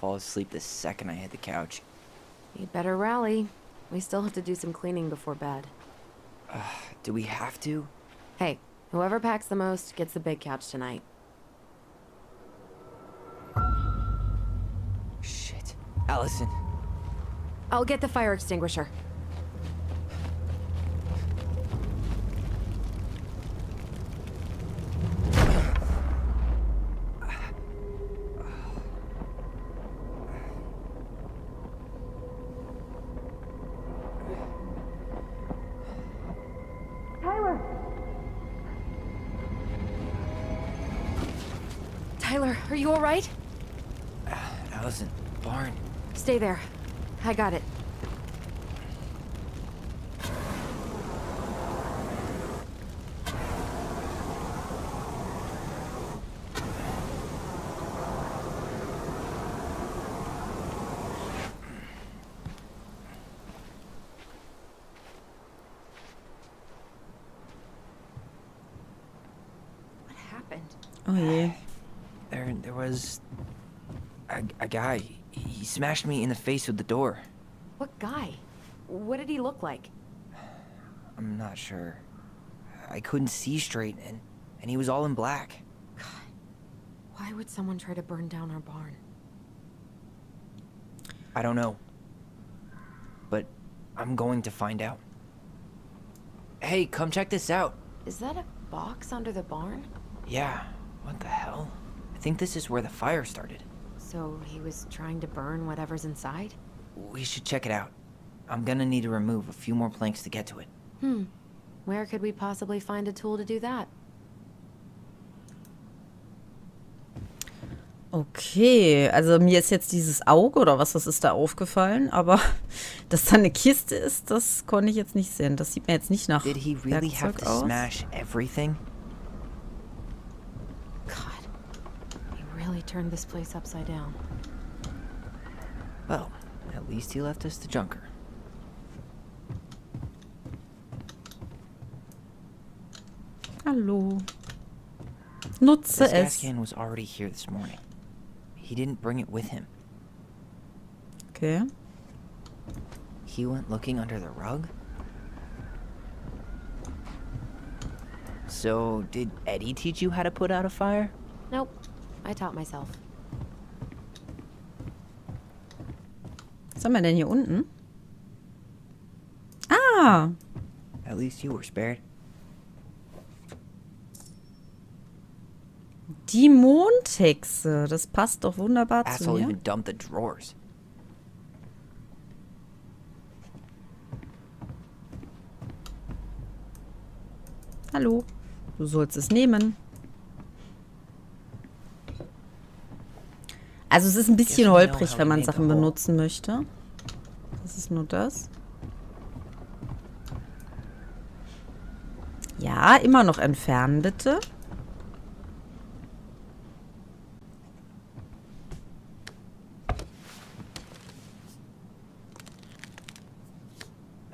Fall asleep the second I hit the couch. You better rally. We still have to do some cleaning before bed. Do we have to? Hey, whoever packs the most gets the big couch tonight. Shit. Alyson. I'll get the fire extinguisher. Tyler, are you alright? Uh, Alyson. Barn. Stay there. I got it. What happened? Oh je. There, there was a, a guy. He smashed me in the face with the door. What guy? What did he look like? I'm not sure. I couldn't see straight, and and he was all in black. God, why would someone try to burn down our barn? I don't know. But I'm going to find out. Hey, come check this out. Is that a box under the barn? Yeah. What the hell? I think this is where the fire started. So he was trying to burn whatever's inside? We should check it out. I'm gonna need to remove a few more planks to get to it. Hmm. Where could we possibly find a tool to do that? Okay, also mir ist jetzt dieses Auge oder was das ist da aufgefallen, aber dass da eine Kiste ist, das konnte ich jetzt nicht sehen. Das sieht mir jetzt nicht nach Did he really have to aus. smash everything? God. He really turned this place upside down. Well, at least he left us the junker. Hallo. Nutze This gas es. can was already here this morning. He didn't bring it with him. Okay. He went looking under the rug? So, did Eddie teach you how to put out a fire? Nope. I taught myself. Was haben wir denn hier unten? Ah, At least you were spared. die Mondhexe. Das passt doch wunderbar zu Asshole mir. even dumped the drawers. Hallo. Du sollst es nehmen. Also es ist ein bisschen holprig, wenn we man Sachen benutzen möchte. Das ist nur das. Ja, immer noch entfernen, bitte.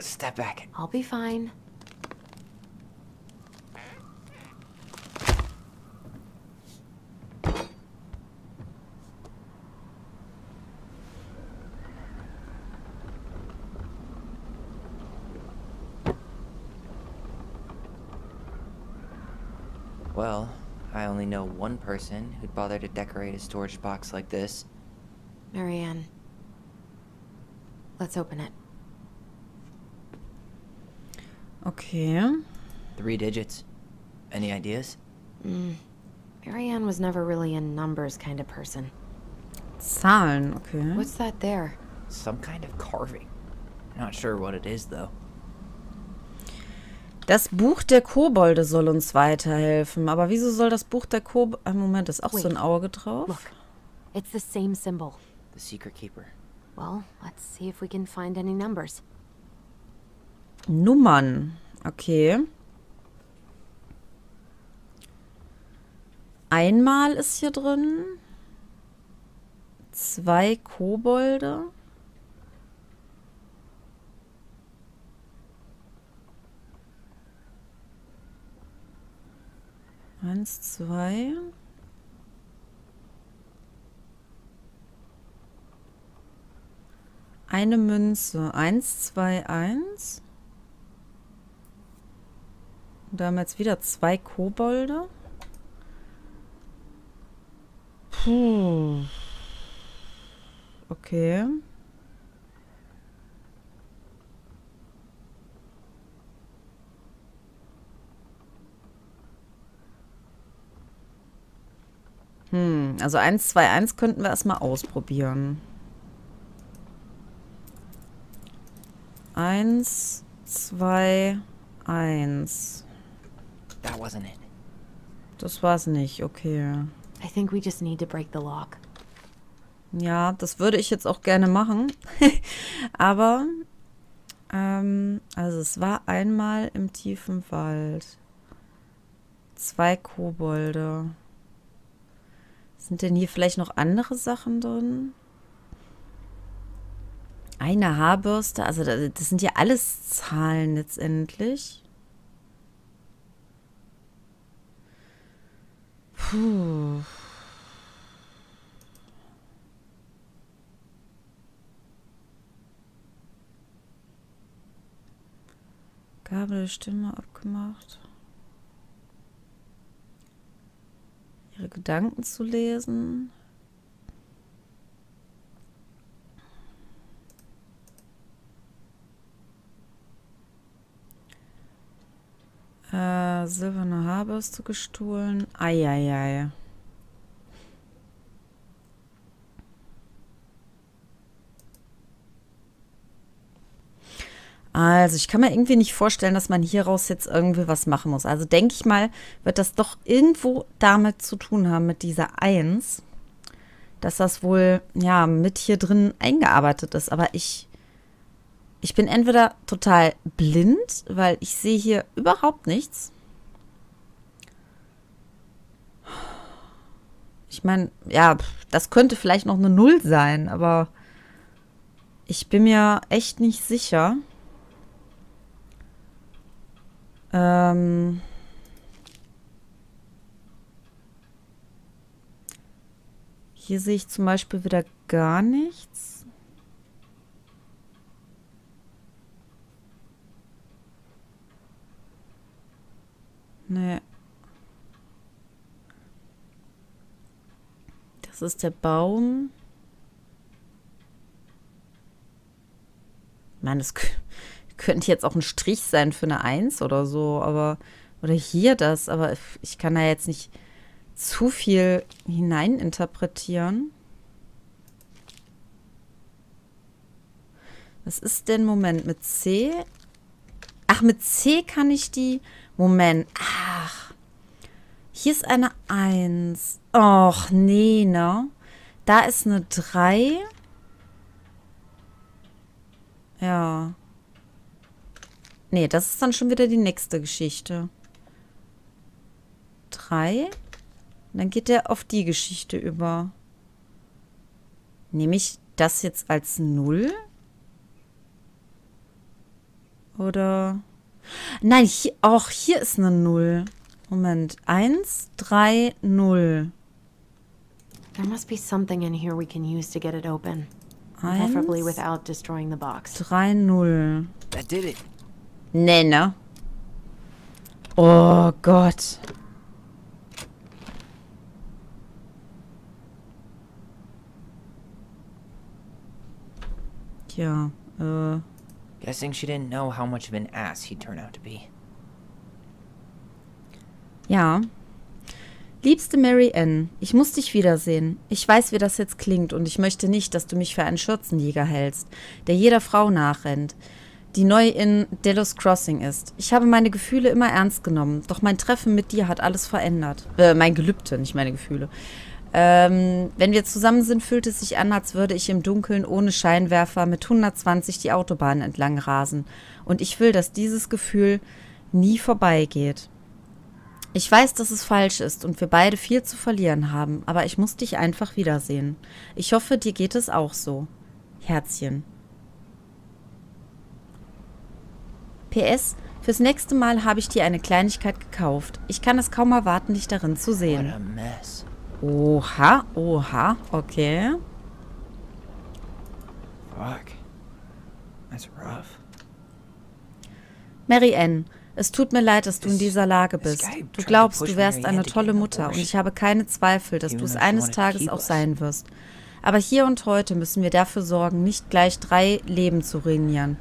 Step back. I'll be fine. Person who'd bother to decorate a storage box like this. Marianne. Let's open it. Okay. Three digits. Any ideas? Hmm. Marianne was never really a numbers kind of person. Zahlen, okay. What's that there? Some kind of carving. Not sure what it is, though. Das Buch der Kobolde soll uns weiterhelfen. Aber wieso soll das Buch der Kobolde... Ah, Moment, ist auch so ein Wait. Auge drauf? Look. It's the same symbol. The Secret Keeper. Well, let's see if we can find any numbers. Nummern. Okay. Einmal ist hier drin. Zwei Kobolde. Eins, zwei. Eine Münze. Eins, zwei, eins. Und da haben wir jetzt wieder zwei Kobolde. Puh. Okay. Hm, also 1, 2, 1 könnten wir erstmal ausprobieren. 1, 2, 1. That wasn't it. Das war's nicht, okay. I think we just need to break the lock. Ja, das würde ich jetzt auch gerne machen. Aber, ähm, also es war einmal im tiefen Wald. Zwei Kobolde. Sind denn hier vielleicht noch andere Sachen drin? Eine Haarbürste, also das sind ja alles Zahlen letztendlich. Puh. Gabel, Stimme abgemacht. Ihre Gedanken zu lesen. Äh, silberne Haarbürste gestohlen. Eieiei. Also, ich kann mir irgendwie nicht vorstellen, dass man hieraus jetzt irgendwie was machen muss. Also denke ich mal, wird das doch irgendwo damit zu tun haben, mit dieser Eins, dass das wohl, ja, mit hier drin eingearbeitet ist. Aber ich, ich bin entweder total blind, weil ich sehe hier überhaupt nichts. Ich meine, ja, das könnte vielleicht noch eine Null sein, aber ich bin mir echt nicht sicher. Ähm Hier sehe ich zum Beispiel wieder gar nichts. Nee. Das ist der Baum. Mann, das jetzt auch ein Strich sein für eine Eins oder so, aber oder hier das, aber ich kann da jetzt nicht zu viel hineininterpretieren. Was ist denn Moment mit C? Ach, mit C kann ich die Moment. Ach. Hier ist eine 1. Och, nee, ne? Da ist eine 3. Ja. Nee, das ist dann schon wieder die nächste Geschichte. Drei. Dann geht er auf die Geschichte über. Nehme ich das jetzt als Null? Oder... Nein, hier, auch hier ist eine Null. Moment. Eins, drei, null. There must be something in here we can use to get it open. Eins, Preferably without destroying the box. drei, null. That did it. Nee, ne? Oh Gott. Tja, äh. Guessing she didn't know how much of an ass he'd turn out to be. Ja. Liebste Mary Ann, ich muss dich wiedersehen. Ich weiß, wie das jetzt klingt und ich möchte nicht, dass du mich für einen Schürzenjäger hältst, der jeder Frau nachrennt, die neu in Delos Crossing ist. Ich habe meine Gefühle immer ernst genommen, doch mein Treffen mit dir hat alles verändert. Äh, mein Gelübde, nicht meine Gefühle. Ähm, wenn wir zusammen sind, fühlt es sich an, als würde ich im Dunkeln ohne Scheinwerfer mit 120 die Autobahn entlang rasen. Und ich will, dass dieses Gefühl nie vorbeigeht. Ich weiß, dass es falsch ist und wir beide viel zu verlieren haben, aber ich muss dich einfach wiedersehen. Ich hoffe, dir geht es auch so. Herzchen. PS, fürs nächste Mal habe ich dir eine Kleinigkeit gekauft. Ich kann es kaum erwarten, dich darin zu sehen. Oha, oha, okay. Fuck. That's rough. Mary Ann, es tut mir leid, dass du in dieser Lage bist. Du glaubst, du wärst eine tolle Mutter und ich habe keine Zweifel, dass du es eines Tages auch sein wirst. Aber hier und heute müssen wir dafür sorgen, nicht gleich drei Leben zu ruinieren.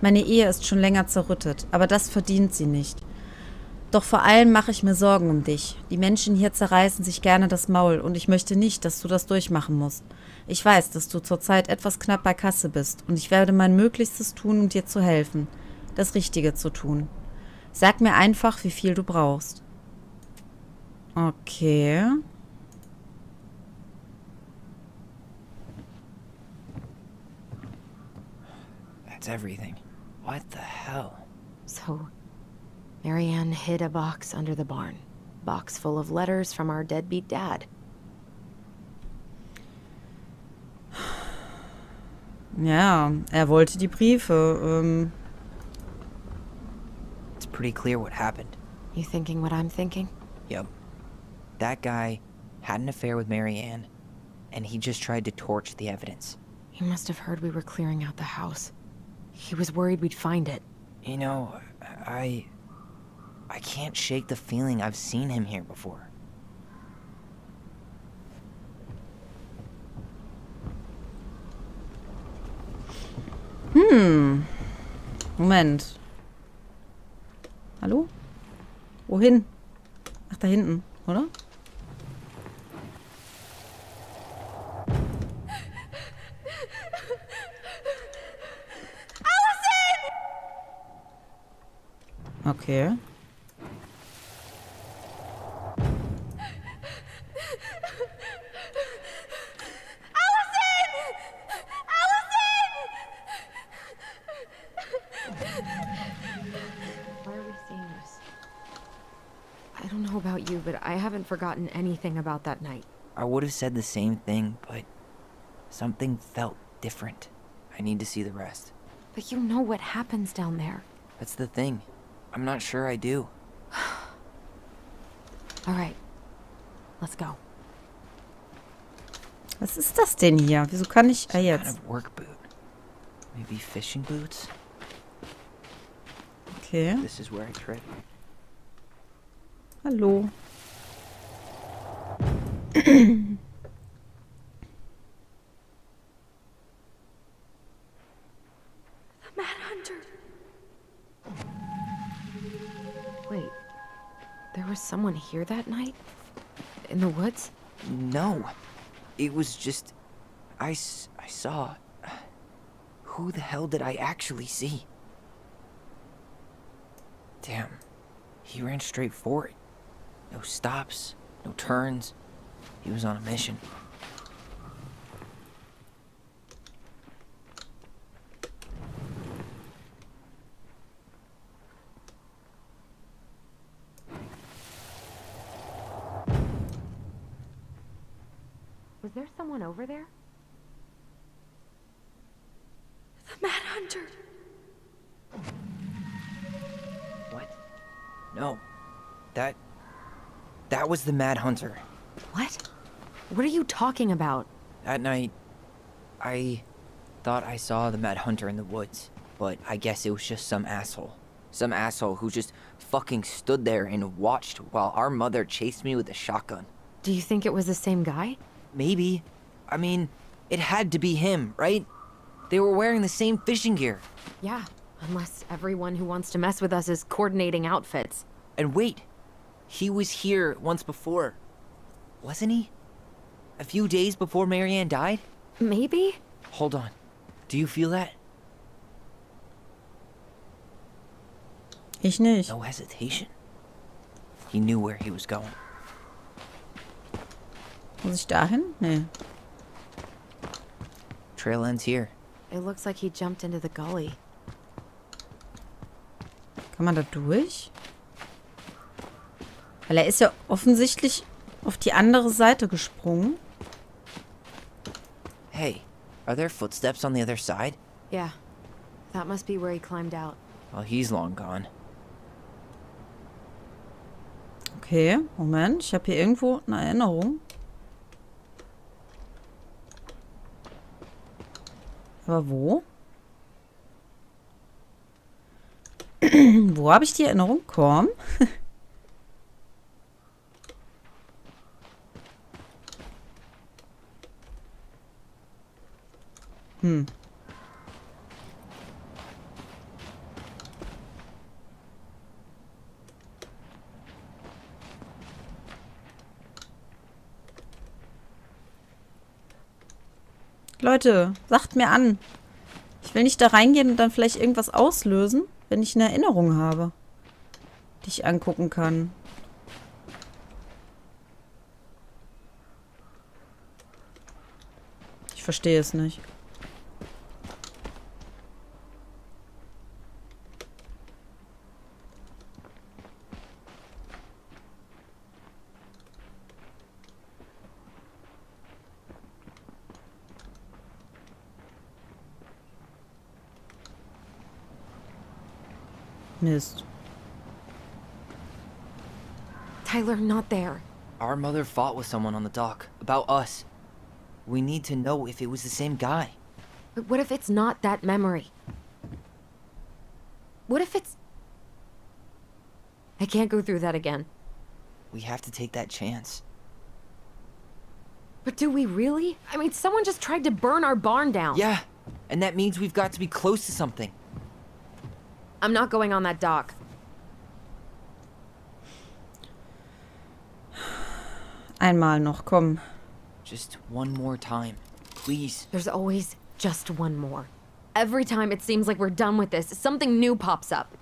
Meine Ehe ist schon länger zerrüttet, aber das verdient sie nicht. Doch vor allem mache ich mir Sorgen um dich. Die Menschen hier zerreißen sich gerne das Maul und ich möchte nicht, dass du das durchmachen musst. Ich weiß, dass du zurzeit etwas knapp bei Kasse bist und ich werde mein Möglichstes tun, um dir zu helfen. Das Richtige zu tun. Sag mir einfach, wie viel du brauchst. Okay. That's everything. What the hell? So, Marianne hid a box under the barn. Box full of letters from our deadbeat dad. Ja, er wollte die Briefe. Ähm, It's pretty clear what happened. You thinking what I'm thinking? Yep. That guy had an affair with Marianne, and he just tried to torch the evidence. He must have heard we were clearing out the house. He was worried we'd find it. You know, I. I can't shake the feeling I've seen him here before. Hmm Moment. Hallo? Wohin? Ach, da hinten, oder? Okay. Why are we seeing this? I don't know about you, but I haven't forgotten anything about that night. I would have said the same thing, but something felt different. I need to see the rest. But you know what happens down there. That's the thing. I'm not sure I do. All right, let's go. Was ist das denn hier? Wieso kann ich... Ah, Kind jetzt. of work boot. Maybe fishing boots? Okay. This is where I trip. Hallo. someone here that night? In the woods? No. It was just. I, I saw. Who the hell did I actually see? Damn. He ran straight for it. No stops, no turns. He was on a mission. There someone over there? What? No. That. That was the Mad Hunter. What? What are you talking about? That night, I thought I saw the Mad Hunter in the woods, but I guess it was just some asshole. Some asshole who just fucking stood there and watched while our mother chased me with a shotgun. Do you think it was the same guy? Maybe. I mean, it had to be him, right? They were wearing the same fishing gear. Yeah, unless everyone who wants to mess with us is coordinating outfits. And wait, he was here once before. Wasn't he? A few days before Marianne died? Maybe? Hold on. Do you feel that? Ich nicht. No hesitation. He knew where he was going. Muss ich dahin? Nee. Trail ends here. It looks like he jumped into the gully. Kann man da durch? Weil er ist ja offensichtlich auf die andere Seite gesprungen. Hey, are there footsteps on the other side? Yeah, that must be where he climbed out. Well, he's long gone. Okay, Moment. Ich habe hier irgendwo eine Erinnerung. Aber wo? wo habe ich die Erinnerung? Komm. hm. Leute, sagt mir an. Ich will nicht da reingehen und dann vielleicht irgendwas auslösen, wenn ich eine Erinnerung habe, die ich angucken kann. Ich verstehe es nicht. Mist. Tyler, not there. Our mother fought with someone on the dock about us. We need to know if it was the same guy. But what if it's not that memory? What if it's... I can't go through that again. We have to take that chance. But do we really? I mean, someone just tried to burn our barn down. Yeah, and that means we've got to be close to something. I'm not going on that dock. Einmal noch, komm. Just one more time. Please. There's always just one more. Every time it seems like we're done with this, something new pops up.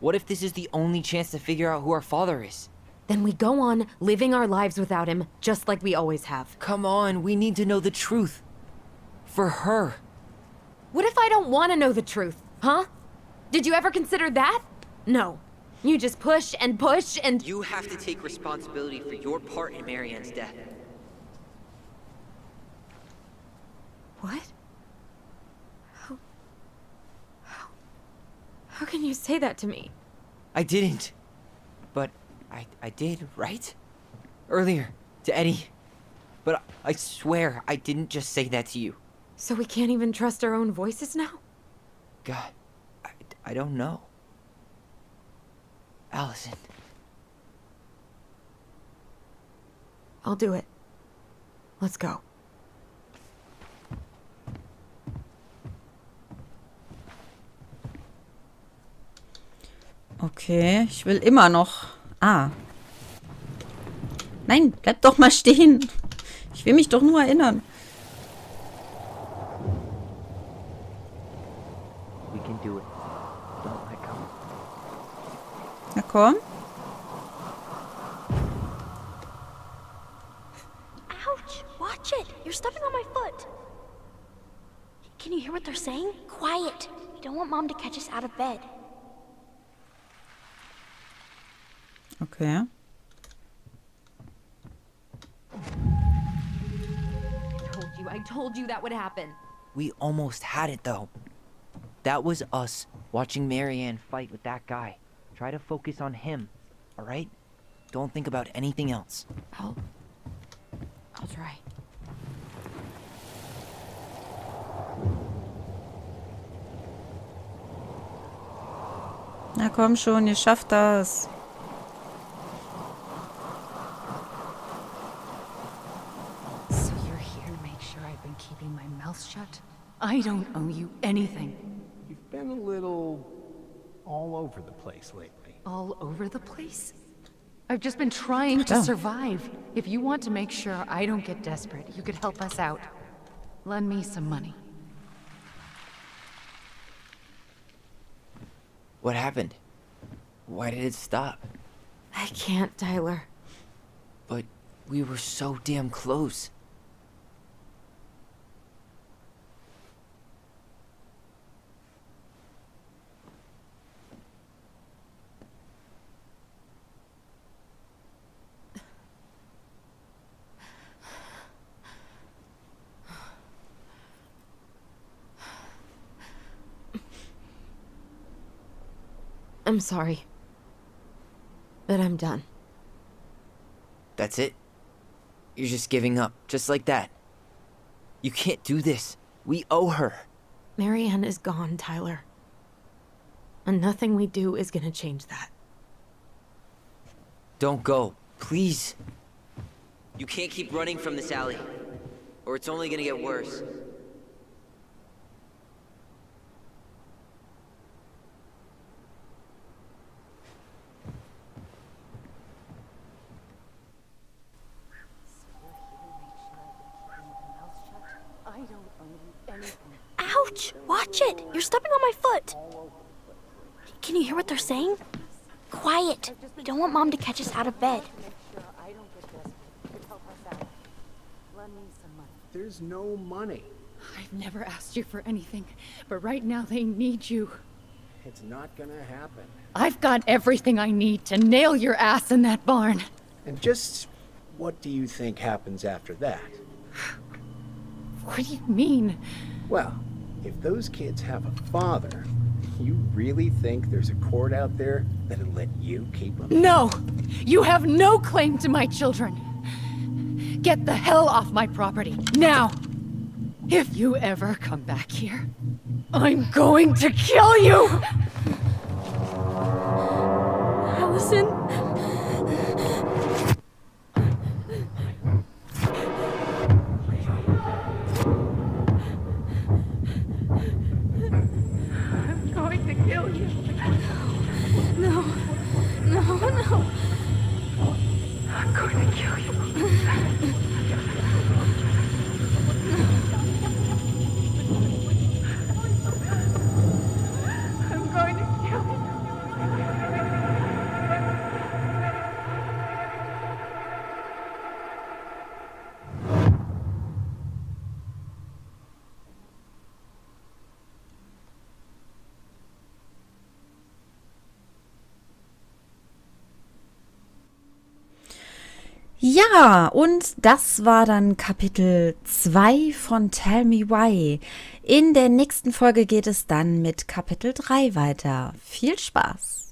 What if this is the only chance to figure out who our father is? Then we go on living our lives without him, just like we always have. Come on, we need to know the truth. For her. What if I don't want to know the truth, huh? Did you ever consider that? No. You just push and push and. You have to take responsibility for your part in Marianne's death. What? How. How. How can you say that to me? I didn't. But I, I did, right? Earlier, to Eddie. But I, I swear I didn't just say that to you. So we can't even trust our own voices now? God, I, don't know. Allison. I'll do it. Let's go. Okay, ich will immer noch... Ah. Nein, bleib doch mal stehen. Ich will mich doch nur erinnern. Komm. Ouch! Watch it! You're stepping on my foot! Can you hear what they're saying? Quiet! We don't want Mom to catch us out of bed. Okay. I told you, I told you that would happen. We almost had it though. That was us watching Marianne fight with that guy. Try to focus on him, alright? Don't think about anything else. I'll. I'll try. Na komm schon, ihr schafft das. So you're here to make sure I've been keeping my mouth shut? I don't owe you anything. You've been a little all over the place lately. All over the place? I've just been trying to Yeah. survive. If you want to make sure I don't get desperate, you could help us out. Lend me some money. What happened? Why did it stop? I can't, Tyler. But we were so damn close. I'm sorry. But I'm done. That's it? You're just giving up, just like that. You can't do this. We owe her. Marianne is gone, Tyler. And nothing we do is gonna change that. Don't go, please. You can't keep running from this alley, or it's only gonna get worse. I don't owe you anything. Ouch! Watch it! You're stepping on my foot! Can you hear what they're saying? Quiet! We don't want Mom to catch us out of bed. Make sure I don't get desperate. To help us out. Lend me some money. There's no money. I've never asked you for anything, but right now they need you. It's not gonna happen. I've got everything I need to nail your ass in that barn. And just what do you think happens after that? What do you mean? Well, if those kids have a father, you really think there's a court out there that'll let you keep them? No! You have no claim to my children! Get the hell off my property, now! If you ever come back here, I'm going to kill you! Alyson? Ja, und das war dann Kapitel 2 von Tell Me Why. In der nächsten Folge geht es dann mit Kapitel 3 weiter. Viel Spaß!